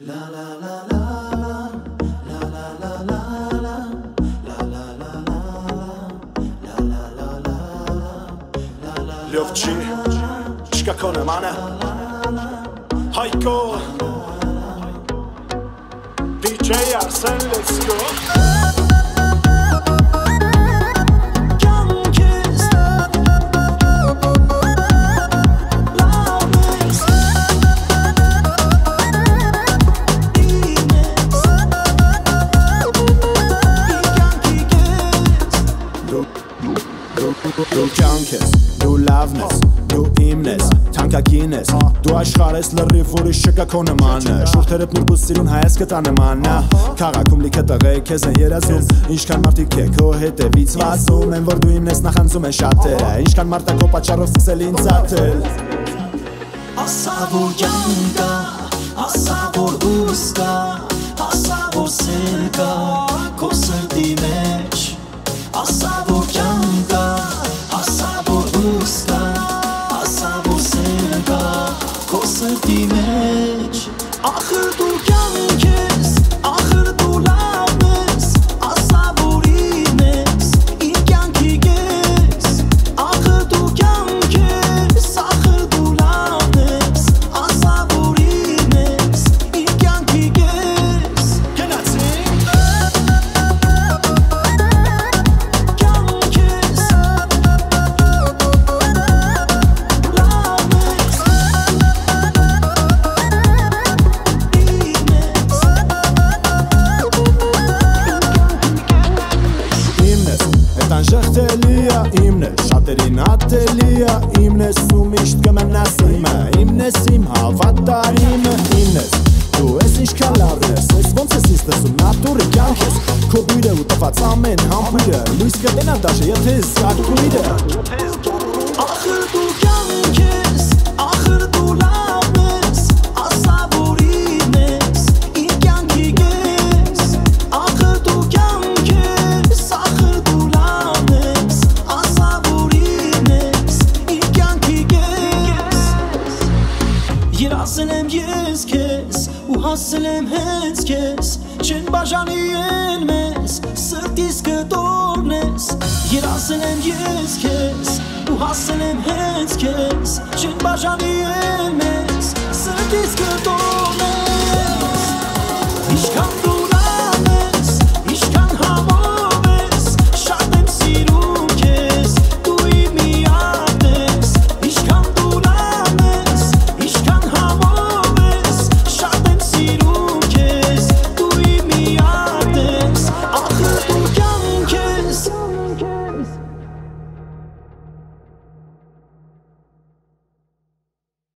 Lövçi Çıka konu mana Hayko DJ Arsen let's go Դու կյանք ես, դու լավն ես, դու իմն ես, թանկագին ես Դու աշխար ես լրիվ, ուրիշ չկա քո նմանը Շուրթերդ նուրբ ու սիրուն հայաս կտա նմանա Քաղաքում լիքը տղեկ քեզ են երազում Ինչքան մարդիկ է քո հետևից վազում Են որ դու իմն ես նախանձում են շատերը Ինչքան մարդա քո պատճառով սկսել ինձ ատել Ասա որ կյանքա, ասա որ հույս քո սրտի մեջ Ախր դու կյանք ես, իմն է Շատերին ատելի է իմն ես ու միշտ կմնաս իմը Իմն ես իմ հավատարիմը իմն ես Դու ես ինչքան լավն ես, ես ոնց ես ինձ տեսում Նատուրը կյանք ես, քո բույրը ու տված ամեն համբույրը Լույս կտենա դաշը, եթե ես ակույրը Ախր դու կյանք հասել եմ հենց քեզ Չեն բաժանի են մեզ սրտիս կտորն ես Երասել եմ ես քեզ ու հասել եմ հենց քեզ Չեն բաժանի են մեզ սրտիս կտորն ես